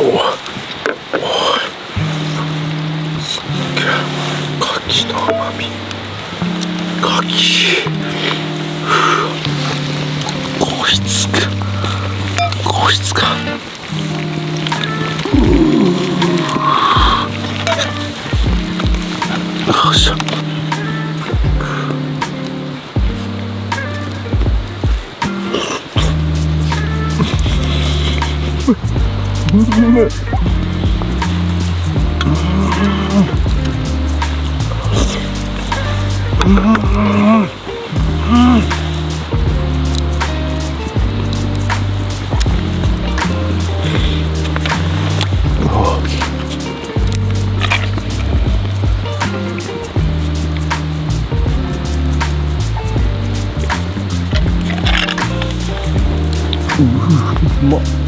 Oh. 뭐?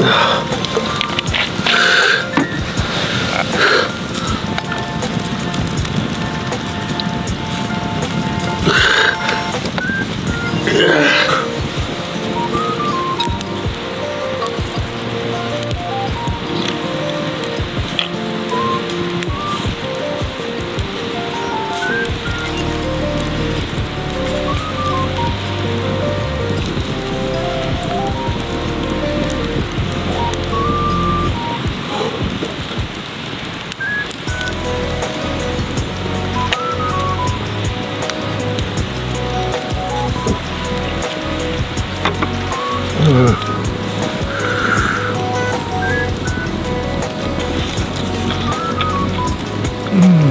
Yeah. Mm.